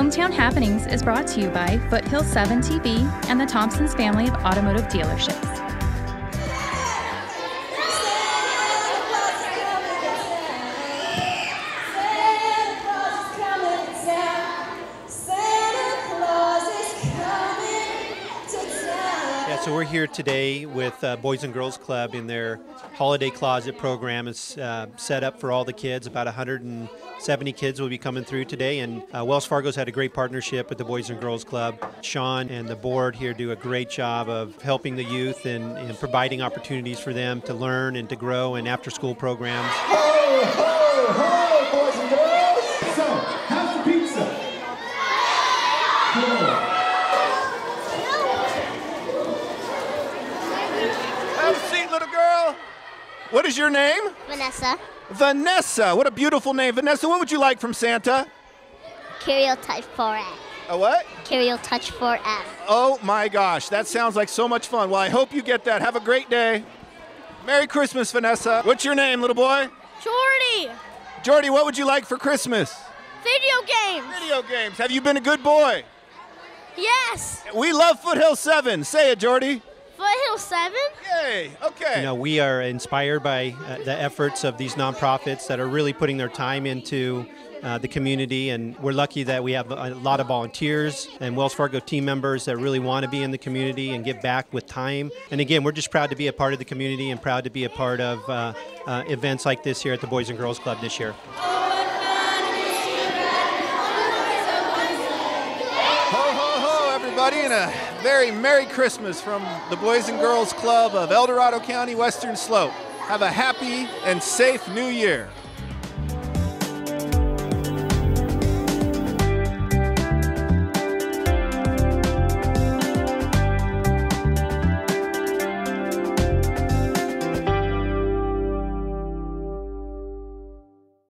Hometown Happenings is brought to you by Foothill 7 TV and the Thompsons family of automotive dealerships. So we're here today with uh, Boys and Girls Club in their holiday closet program. It's uh, set up for all the kids. About 170 kids will be coming through today, and uh, Wells Fargo's had a great partnership with the Boys and Girls Club. Sean and the board here do a great job of helping the youth and, and providing opportunities for them to learn and to grow in after-school programs. Ho, ho, ho, boys and girls! So, how's the pizza? Have a seat, little girl. What is your name? Vanessa. Vanessa. What a beautiful name. Vanessa, what would you like from Santa? Kurio Touch 4S. A what? Curio Touch 4F. Oh my gosh, that sounds like so much fun. Well, I hope you get that. Have a great day. Merry Christmas, Vanessa. What's your name, little boy? Jordy. Jordy, what would you like for Christmas? Video games. Video games. Have you been a good boy? Yes. We love Foothill 7. Say it, Jordy. 7? Yay. Okay. You know, we are inspired by uh, the efforts of these nonprofits that are really putting their time into uh, the community, and we're lucky that we have a lot of volunteers and Wells Fargo team members that really want to be in the community and give back with time. And again, we're just proud to be a part of the community and proud to be a part of uh, uh, events like this here at the Boys and Girls Club this year. Ho, ho, ho, everybody, and a very Merry Christmas from the Boys and Girls Club of El Dorado County, Western Slope. Have a happy and safe new year.